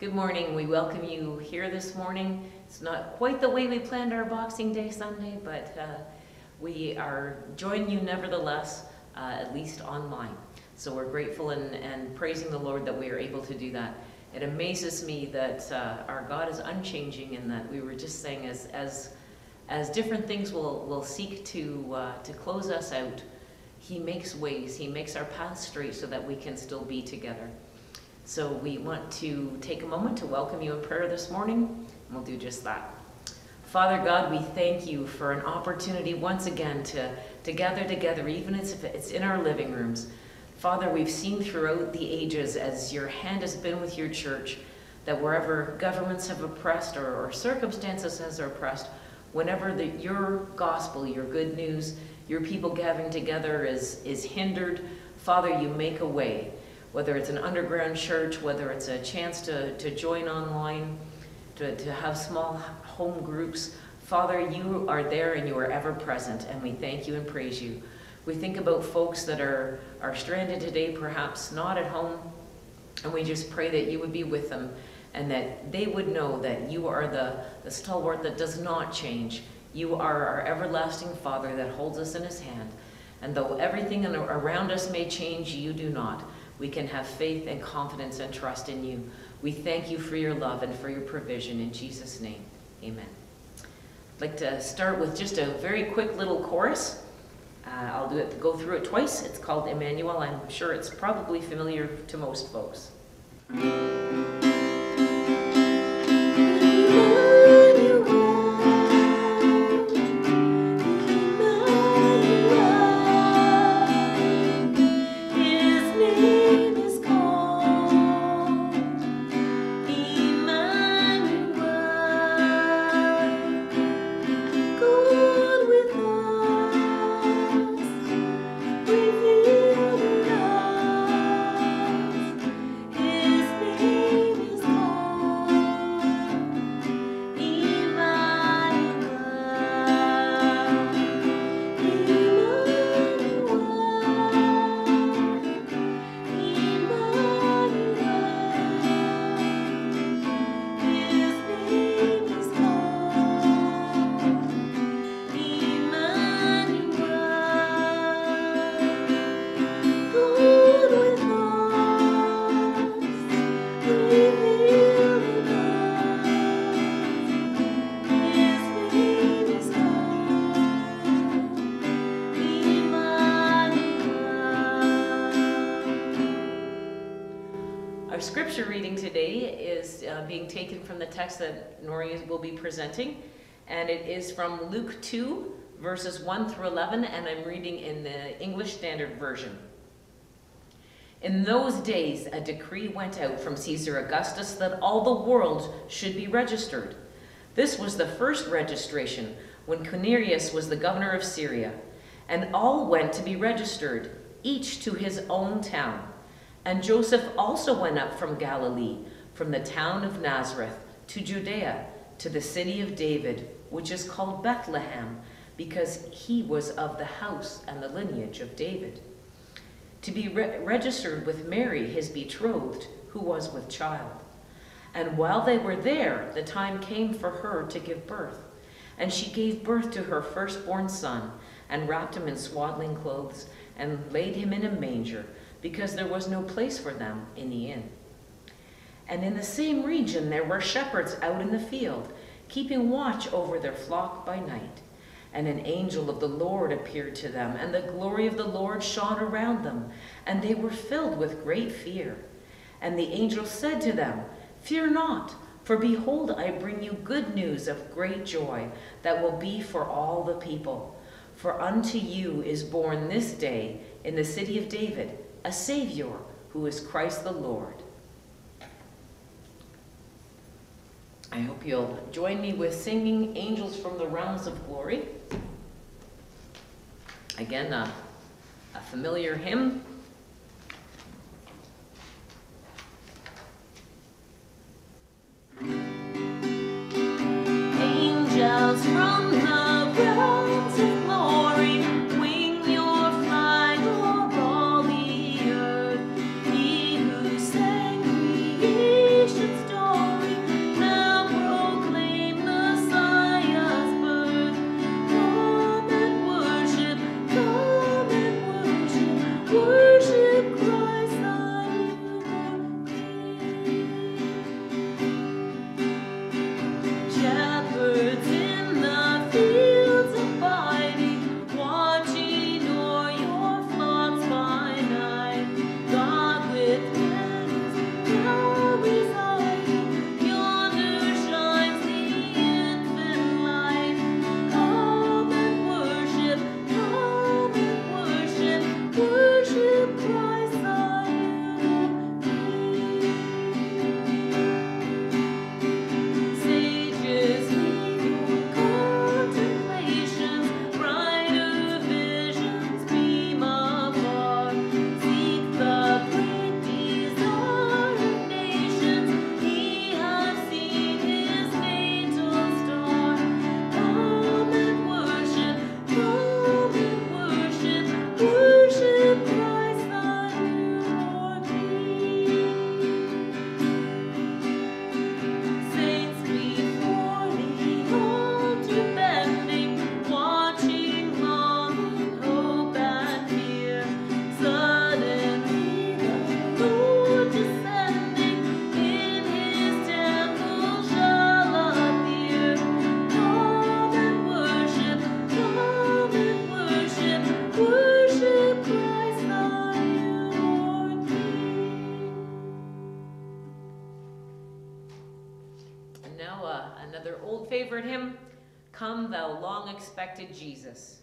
Good morning. We welcome you here this morning. It's not quite the way we planned our Boxing Day Sunday, but uh, we are joining you nevertheless, uh, at least online. So we're grateful and, and praising the Lord that we are able to do that. It amazes me that uh, our God is unchanging and that we were just saying as, as, as different things will, will seek to, uh, to close us out, he makes ways, he makes our path straight so that we can still be together. So we want to take a moment to welcome you in prayer this morning, and we'll do just that. Father God, we thank you for an opportunity once again to, to gather together, even if it's in our living rooms. Father, we've seen throughout the ages as your hand has been with your church, that wherever governments have oppressed or, or circumstances has oppressed, whenever the, your gospel, your good news, your people gathering together is, is hindered, Father, you make a way. Whether it's an underground church, whether it's a chance to, to join online, to, to have small home groups, Father, you are there and you are ever present, and we thank you and praise you. We think about folks that are, are stranded today, perhaps not at home, and we just pray that you would be with them and that they would know that you are the, the stalwart that does not change, you are our everlasting Father that holds us in his hand. And though everything around us may change, you do not. We can have faith and confidence and trust in you. We thank you for your love and for your provision. In Jesus' name, amen. I'd like to start with just a very quick little chorus. Uh, I'll do it, go through it twice. It's called Emmanuel. I'm sure it's probably familiar to most folks. Text that Nori will be presenting, and it is from Luke 2, verses 1 through 11, and I'm reading in the English Standard Version. In those days, a decree went out from Caesar Augustus that all the world should be registered. This was the first registration when Quirinius was the governor of Syria, and all went to be registered, each to his own town. And Joseph also went up from Galilee, from the town of Nazareth, to Judea, to the city of David, which is called Bethlehem, because he was of the house and the lineage of David, to be re registered with Mary, his betrothed, who was with child. And while they were there, the time came for her to give birth. And she gave birth to her firstborn son, and wrapped him in swaddling clothes, and laid him in a manger, because there was no place for them in the inn. And in the same region there were shepherds out in the field, keeping watch over their flock by night. And an angel of the Lord appeared to them, and the glory of the Lord shone around them, and they were filled with great fear. And the angel said to them, Fear not, for behold, I bring you good news of great joy that will be for all the people. For unto you is born this day in the city of David a Savior, who is Christ the Lord. I hope you'll join me with singing Angels from the Realms of Glory. Again, uh, a familiar hymn. Angels from Long Expected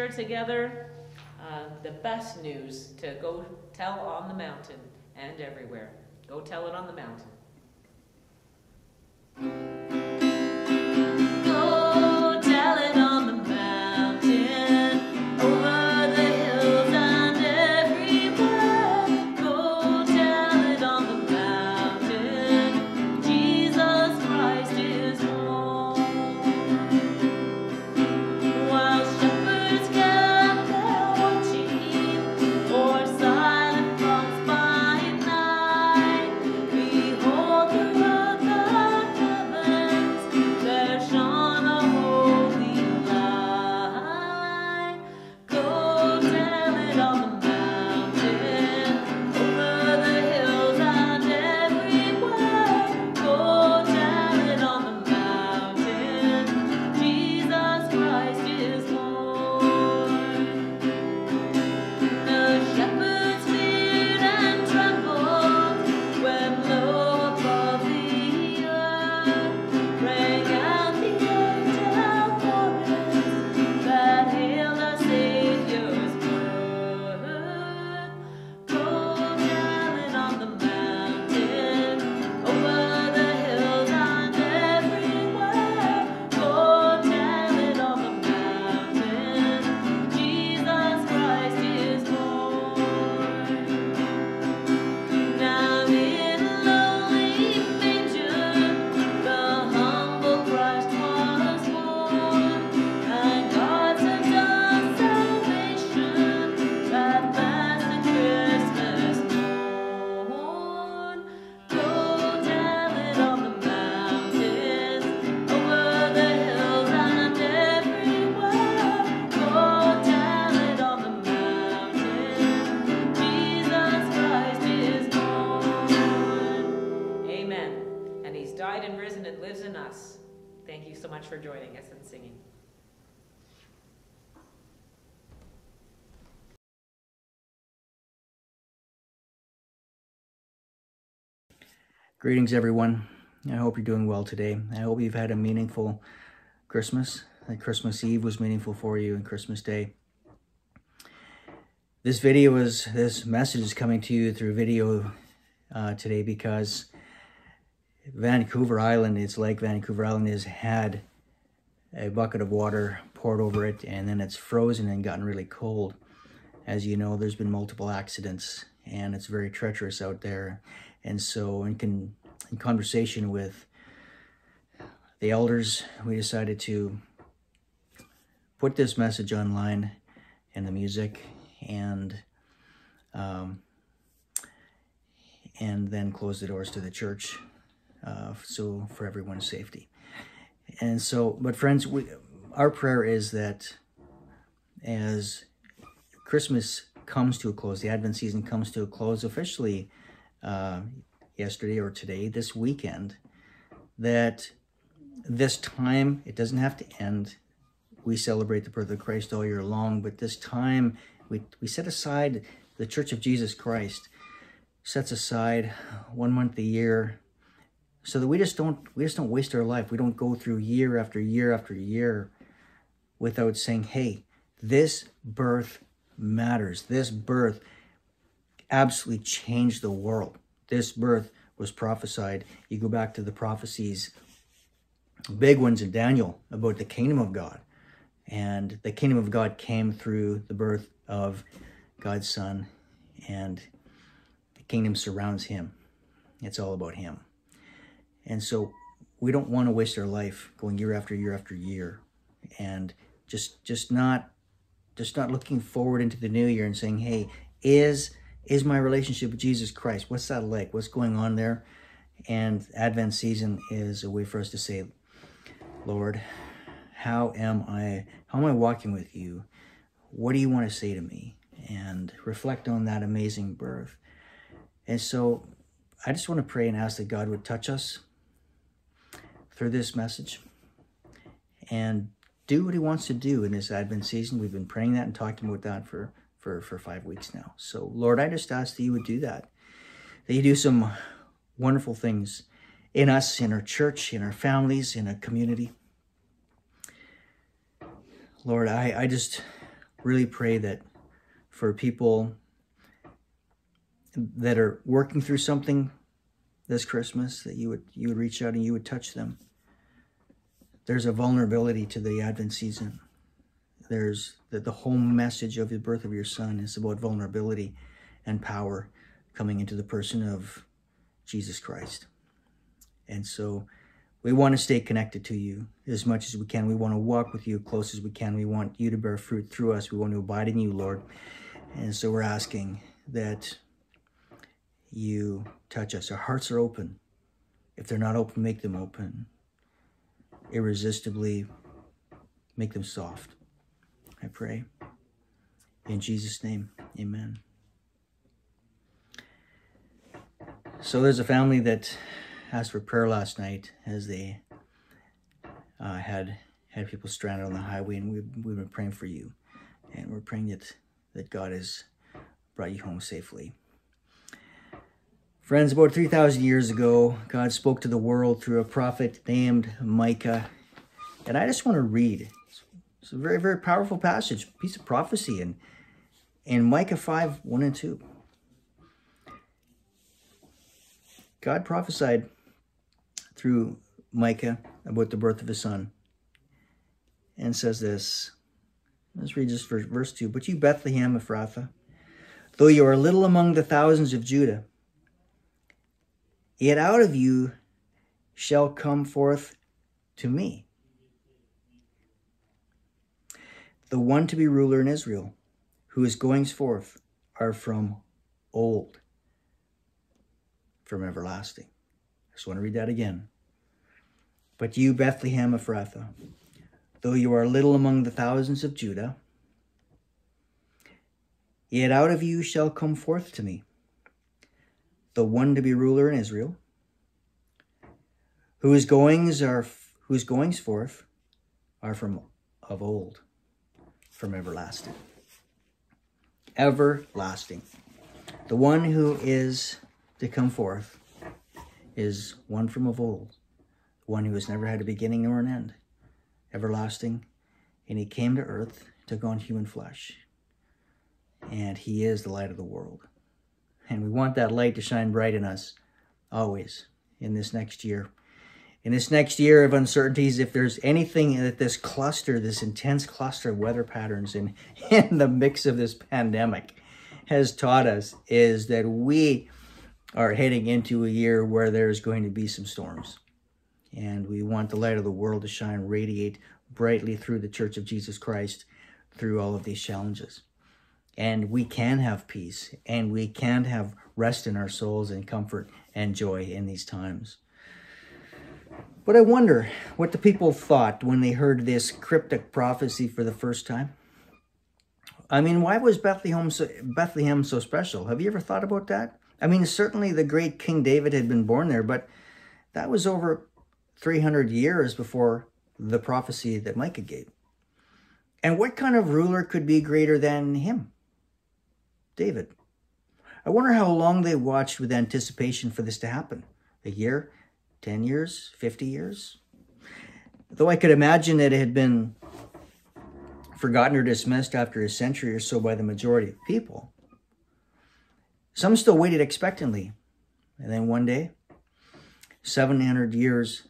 Jesus. together uh, the best news to go tell on the mountain and everywhere. Go tell it on the mountain. Greetings, everyone. I hope you're doing well today. I hope you've had a meaningful Christmas, that Christmas Eve was meaningful for you and Christmas Day. This video is, this message is coming to you through video uh, today because Vancouver Island, it's like Vancouver Island has had a bucket of water poured over it and then it's frozen and gotten really cold. As you know, there's been multiple accidents and it's very treacherous out there. And so in, con in conversation with the elders, we decided to put this message online and the music and um, and then close the doors to the church uh, so for everyone's safety. And so, but friends, we, our prayer is that as Christmas comes to a close, the Advent season comes to a close officially uh, yesterday or today, this weekend, that this time, it doesn't have to end. We celebrate the birth of Christ all year long, but this time we, we set aside, the Church of Jesus Christ sets aside one month a year so that we just don't we just don't waste our life. We don't go through year after year after year without saying, hey, this birth matters. This birth absolutely changed the world. This birth was prophesied. You go back to the prophecies, big ones in Daniel about the kingdom of God. And the kingdom of God came through the birth of God's son, and the kingdom surrounds him. It's all about him. And so we don't want to waste our life going year after year after year and just just not just not looking forward into the new year and saying, "Hey, is is my relationship with Jesus Christ? What's that like? What's going on there?" And Advent season is a way for us to say, "Lord, how am I how am I walking with you? What do you want to say to me?" And reflect on that amazing birth. And so I just want to pray and ask that God would touch us through this message and do what he wants to do in this Advent season. We've been praying that and talking about that for, for, for five weeks now. So, Lord, I just ask that you would do that, that you do some wonderful things in us, in our church, in our families, in our community. Lord, I, I just really pray that for people that are working through something this Christmas, that you would you would reach out and you would touch them. There's a vulnerability to the Advent season. There's the, the whole message of the birth of your son is about vulnerability and power coming into the person of Jesus Christ. And so we want to stay connected to you as much as we can. We want to walk with you as close as we can. We want you to bear fruit through us. We want to abide in you, Lord. And so we're asking that you touch us. Our hearts are open. If they're not open, make them open. Irresistibly, make them soft. I pray. In Jesus' name, amen. So there's a family that asked for prayer last night as they uh, had had people stranded on the highway, and we, we've been praying for you. And we're praying that, that God has brought you home safely. Friends, about 3,000 years ago, God spoke to the world through a prophet named Micah. And I just want to read. It's a very, very powerful passage, piece of prophecy in, in Micah 5, 1 and 2. God prophesied through Micah about the birth of his son and says this. Let's read just verse 2. But you, Bethlehem of Ephrathah, though you are little among the thousands of Judah, Yet out of you shall come forth to me the one to be ruler in Israel, whose goings forth are from old, from everlasting. I just want to read that again. But you, Bethlehem Ephrathah, though you are little among the thousands of Judah, yet out of you shall come forth to me the one to be ruler in Israel, whose goings are whose goings forth are from of old, from everlasting. Everlasting. The one who is to come forth is one from of old, one who has never had a beginning nor an end, everlasting. And he came to earth, took on human flesh, and he is the light of the world. And we want that light to shine bright in us always in this next year. In this next year of uncertainties, if there's anything that this cluster, this intense cluster of weather patterns in, in the mix of this pandemic has taught us, is that we are heading into a year where there's going to be some storms. And we want the light of the world to shine, radiate brightly through the Church of Jesus Christ through all of these challenges. And we can have peace and we can have rest in our souls and comfort and joy in these times. But I wonder what the people thought when they heard this cryptic prophecy for the first time. I mean, why was Bethlehem so, Bethlehem so special? Have you ever thought about that? I mean, certainly the great King David had been born there, but that was over 300 years before the prophecy that Micah gave. And what kind of ruler could be greater than him? David. I wonder how long they watched with anticipation for this to happen. A year? 10 years? 50 years? Though I could imagine that it had been forgotten or dismissed after a century or so by the majority of people, some still waited expectantly. And then one day, 700 years,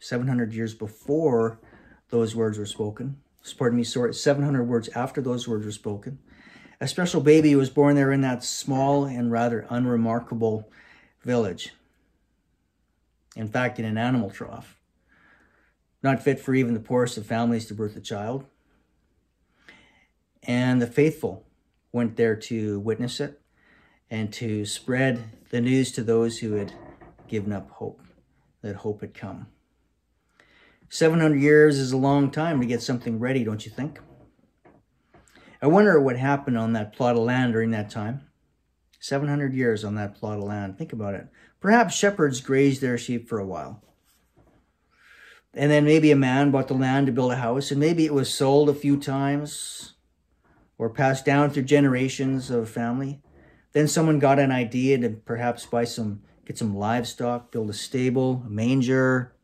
700 years before those words were spoken, pardon me, sorry, 700 words after those words were spoken, a special baby was born there in that small and rather unremarkable village. In fact, in an animal trough. Not fit for even the poorest of families to birth a child. And the faithful went there to witness it and to spread the news to those who had given up hope, that hope had come. 700 years is a long time to get something ready, don't you think? I wonder what happened on that plot of land during that time. 700 years on that plot of land. Think about it. Perhaps shepherds grazed their sheep for a while. And then maybe a man bought the land to build a house, and maybe it was sold a few times or passed down through generations of family. Then someone got an idea to perhaps buy some, get some livestock, build a stable, a manger.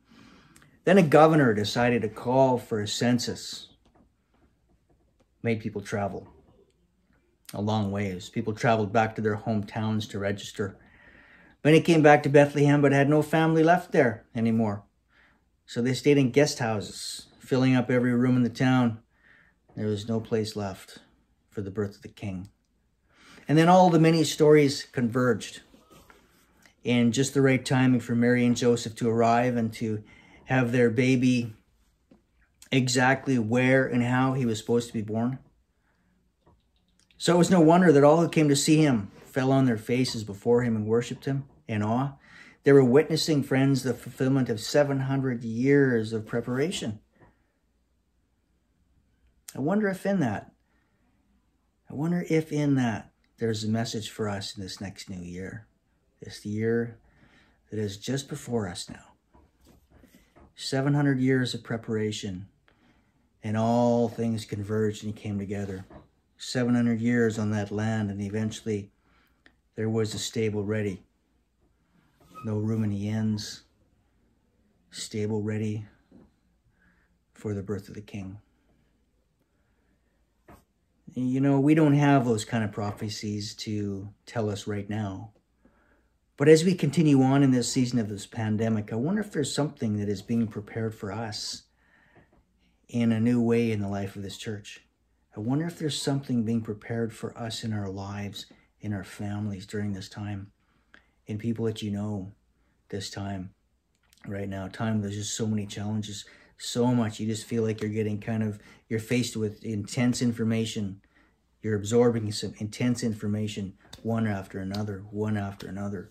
Then a governor decided to call for a census made people travel a long ways. People traveled back to their hometowns to register. Many came back to Bethlehem but had no family left there anymore. So they stayed in guest houses, filling up every room in the town. There was no place left for the birth of the king. And then all the many stories converged in just the right timing for Mary and Joseph to arrive and to have their baby exactly where and how he was supposed to be born. So it was no wonder that all who came to see him fell on their faces before him and worshipped him in awe. They were witnessing, friends, the fulfillment of 700 years of preparation. I wonder if in that, I wonder if in that there's a message for us in this next new year, this year that is just before us now. 700 years of preparation and all things converged and came together. 700 years on that land, and eventually there was a stable ready. No room in the inns, stable ready for the birth of the king. You know, we don't have those kind of prophecies to tell us right now. But as we continue on in this season of this pandemic, I wonder if there's something that is being prepared for us in a new way in the life of this church. I wonder if there's something being prepared for us in our lives, in our families during this time, in people that you know this time, right now. Time there's just so many challenges, so much. You just feel like you're getting kind of, you're faced with intense information. You're absorbing some intense information, one after another, one after another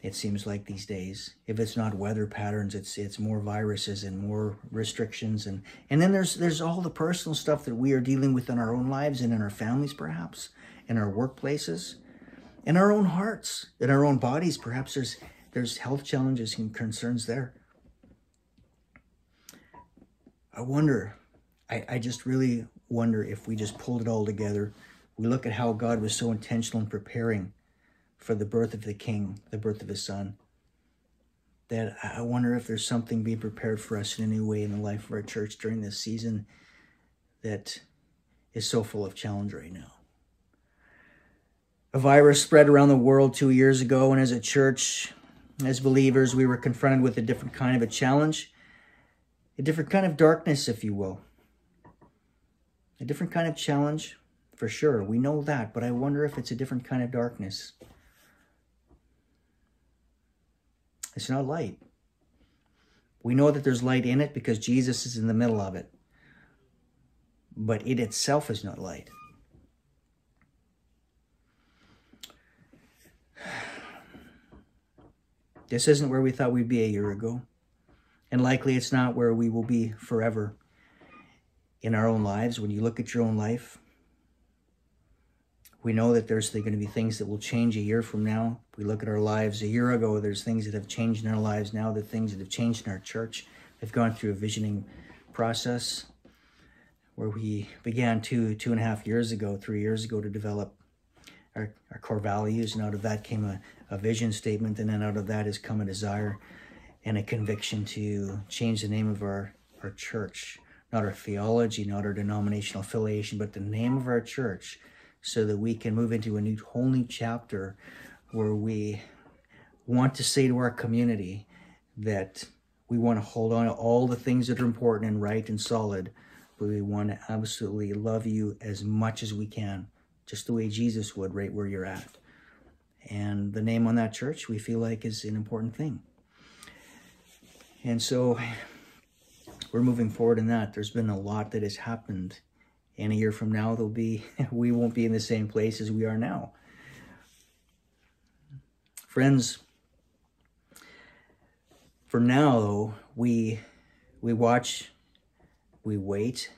it seems like these days. If it's not weather patterns, it's it's more viruses and more restrictions and and then there's there's all the personal stuff that we are dealing with in our own lives and in our families perhaps, in our workplaces, in our own hearts, in our own bodies. Perhaps there's there's health challenges and concerns there. I wonder, I, I just really wonder if we just pulled it all together. We look at how God was so intentional in preparing for the birth of the King, the birth of his son. That I wonder if there's something being prepared for us in a new way in the life of our church during this season that is so full of challenge right now. A virus spread around the world two years ago, and as a church, as believers, we were confronted with a different kind of a challenge, a different kind of darkness, if you will. A different kind of challenge, for sure. We know that, but I wonder if it's a different kind of darkness. It's not light. We know that there's light in it because Jesus is in the middle of it. But it itself is not light. This isn't where we thought we'd be a year ago. And likely it's not where we will be forever in our own lives. When you look at your own life, we know that there's going to be things that will change a year from now. We look at our lives a year ago, there's things that have changed in our lives now, the things that have changed in our church. Have gone through a visioning process where we began two, two and a half years ago, three years ago to develop our, our core values. And out of that came a, a vision statement. And then out of that has come a desire and a conviction to change the name of our, our church, not our theology, not our denominational affiliation, but the name of our church so that we can move into a new whole new chapter where we want to say to our community that we want to hold on to all the things that are important and right and solid, but we want to absolutely love you as much as we can, just the way Jesus would right where you're at. And the name on that church we feel like is an important thing. And so we're moving forward in that. There's been a lot that has happened and a year from now there'll be we won't be in the same place as we are now friends for now though we we watch we wait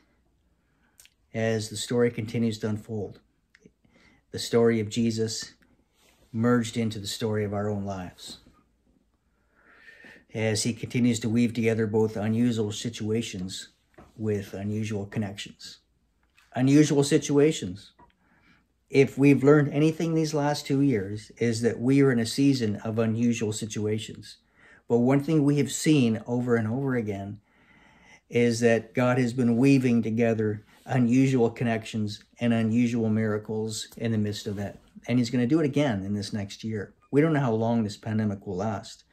as the story continues to unfold the story of jesus merged into the story of our own lives as he continues to weave together both unusual situations with unusual connections unusual situations. If we've learned anything these last two years is that we are in a season of unusual situations. But one thing we have seen over and over again is that God has been weaving together unusual connections and unusual miracles in the midst of that. And he's going to do it again in this next year. We don't know how long this pandemic will last,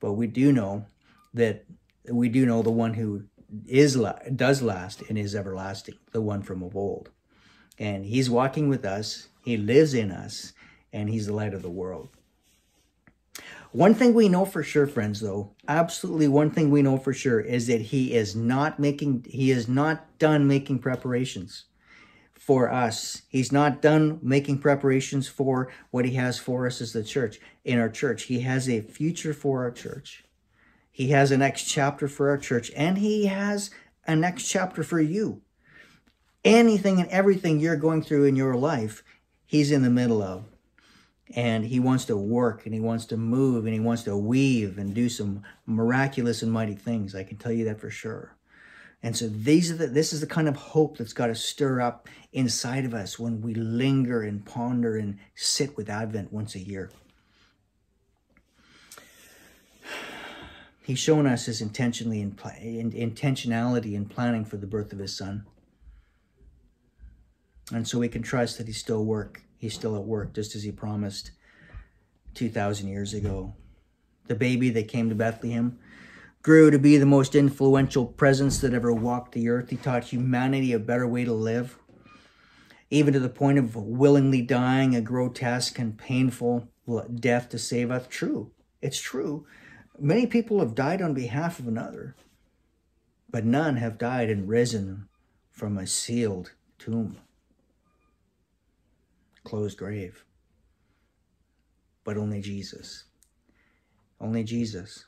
but we do know that we do know the one who is does last and is everlasting, the one from of old. And he's walking with us, he lives in us, and he's the light of the world. One thing we know for sure, friends, though, absolutely one thing we know for sure is that he is not making, he is not done making preparations for us. He's not done making preparations for what he has for us as the church. In our church, he has a future for our church. He has a next chapter for our church, and He has a next chapter for you. Anything and everything you're going through in your life, He's in the middle of. And He wants to work, and He wants to move, and He wants to weave and do some miraculous and mighty things. I can tell you that for sure. And so these are the, this is the kind of hope that's got to stir up inside of us when we linger and ponder and sit with Advent once a year. He's shown us his intentionally in, in, intentionality in planning for the birth of his son. And so we can trust that he's still work. He's still at work, just as he promised 2,000 years ago. The baby that came to Bethlehem grew to be the most influential presence that ever walked the earth. He taught humanity a better way to live, even to the point of willingly dying a grotesque and painful death to save us. True. It's true. Many people have died on behalf of another, but none have died and risen from a sealed tomb, closed grave. But only Jesus. Only Jesus.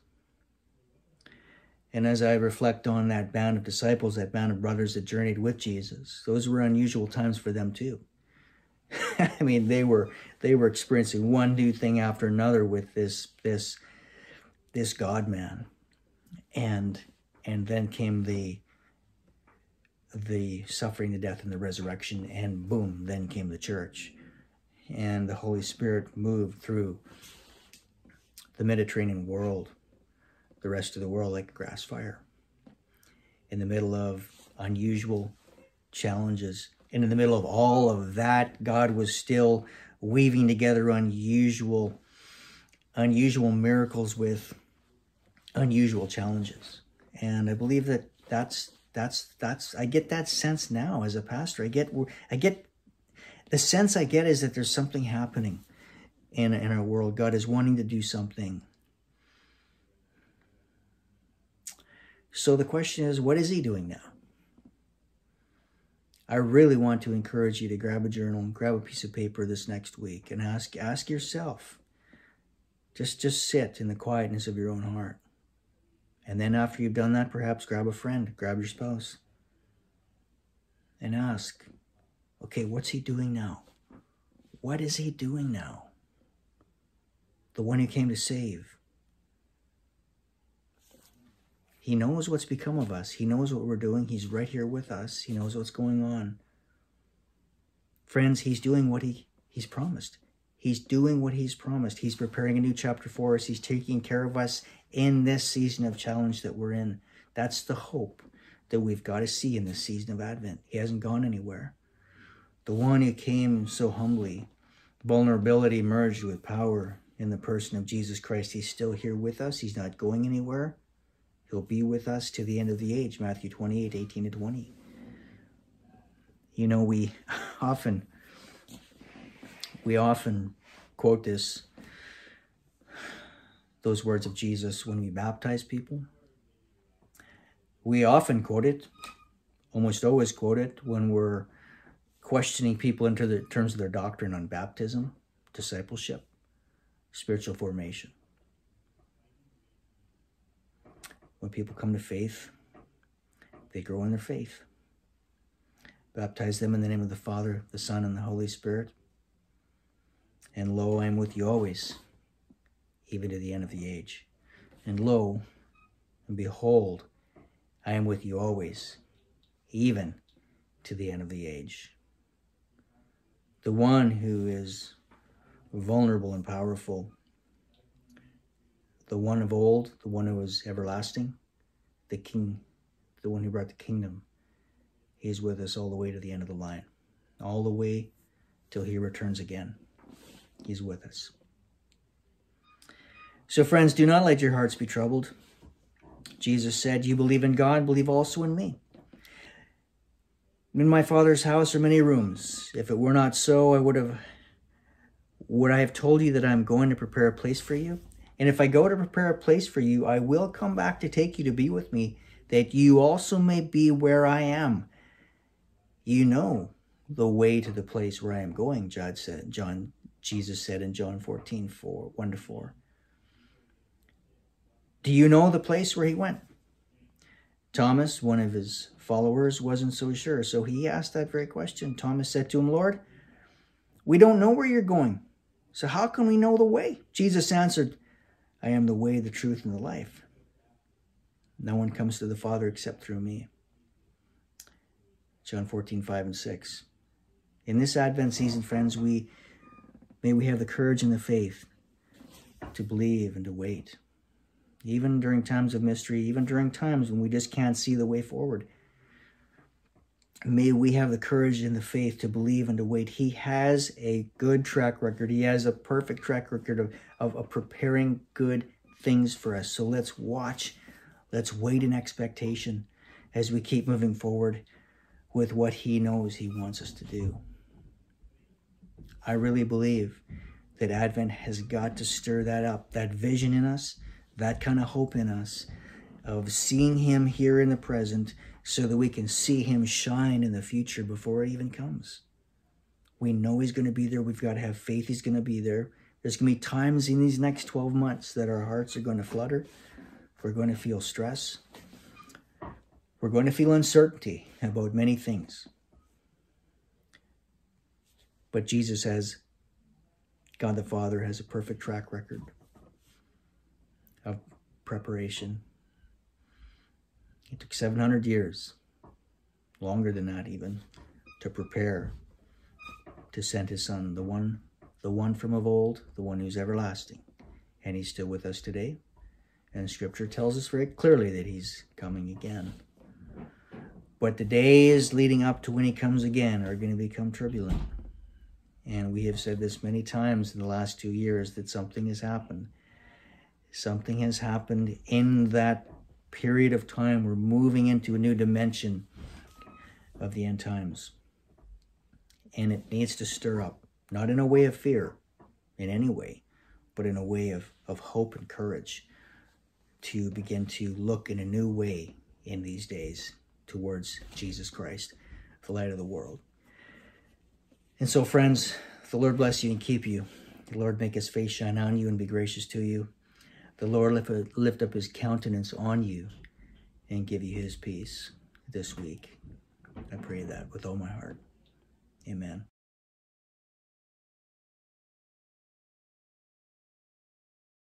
And as I reflect on that band of disciples, that band of brothers that journeyed with Jesus, those were unusual times for them too. I mean, they were they were experiencing one new thing after another with this this this God man. And and then came the the suffering, the death, and the resurrection, and boom, then came the church. And the Holy Spirit moved through the Mediterranean world, the rest of the world, like a grass fire. In the middle of unusual challenges, and in the middle of all of that, God was still weaving together unusual, unusual miracles with unusual challenges. And I believe that that's that's that's I get that sense now as a pastor. I get I get the sense I get is that there's something happening in in our world. God is wanting to do something. So the question is, what is He doing now? I really want to encourage you to grab a journal and grab a piece of paper this next week and ask ask yourself. Just just sit in the quietness of your own heart. And then after you've done that, perhaps grab a friend, grab your spouse, and ask, okay, what's he doing now? What is he doing now? The one who came to save. He knows what's become of us. He knows what we're doing. He's right here with us. He knows what's going on. Friends, he's doing what he, he's promised. He's doing what he's promised. He's preparing a new chapter for us. He's taking care of us in this season of challenge that we're in. That's the hope that we've got to see in this season of Advent. He hasn't gone anywhere. The one who came so humbly, vulnerability merged with power in the person of Jesus Christ. He's still here with us. He's not going anywhere. He'll be with us to the end of the age, Matthew 28, 18 to 20. You know, we often we often quote this, those words of Jesus when we baptize people. We often quote it, almost always quote it when we're questioning people into the terms of their doctrine on baptism, discipleship, spiritual formation. When people come to faith, they grow in their faith. Baptize them in the name of the Father, the Son, and the Holy Spirit. And lo, I am with you always, even to the end of the age. And lo, and behold, I am with you always, even to the end of the age. The one who is vulnerable and powerful, the one of old, the one who is everlasting, the king, the one who brought the kingdom, he is with us all the way to the end of the line, all the way till he returns again. He's with us. So, friends, do not let your hearts be troubled. Jesus said, You believe in God, believe also in me. In my Father's house are many rooms. If it were not so, I would have would I have told you that I'm going to prepare a place for you? And if I go to prepare a place for you, I will come back to take you to be with me, that you also may be where I am. You know the way to the place where I am going, John said, John Jesus said in John 14, 4, 1 to 4. Do you know the place where he went? Thomas, one of his followers, wasn't so sure, so he asked that very question. Thomas said to him, Lord, we don't know where you're going, so how can we know the way? Jesus answered, I am the way, the truth, and the life. No one comes to the Father except through me. John 14, 5 and 6. In this Advent season, friends, we May we have the courage and the faith to believe and to wait. Even during times of mystery, even during times when we just can't see the way forward. May we have the courage and the faith to believe and to wait. He has a good track record. He has a perfect track record of, of, of preparing good things for us. So let's watch. Let's wait in expectation as we keep moving forward with what He knows He wants us to do. I really believe that Advent has got to stir that up, that vision in us, that kind of hope in us of seeing Him here in the present so that we can see Him shine in the future before it even comes. We know He's going to be there. We've got to have faith He's going to be there. There's going to be times in these next 12 months that our hearts are going to flutter. We're going to feel stress. We're going to feel uncertainty about many things. But Jesus has, God the Father has a perfect track record of preparation. It took 700 years. longer than that even, to prepare to send his son, the one, the one from of old, the one who's everlasting. And he's still with us today. And scripture tells us very clearly that he's coming again. But the days leading up to when he comes again are going to become turbulent. And we have said this many times in the last two years that something has happened. Something has happened in that period of time. We're moving into a new dimension of the end times. And it needs to stir up, not in a way of fear, in any way, but in a way of, of hope and courage to begin to look in a new way in these days towards Jesus Christ, the light of the world. And so, friends, the Lord bless you and keep you. The Lord make his face shine on you and be gracious to you. The Lord lift, lift up his countenance on you and give you his peace this week. I pray that with all my heart. Amen.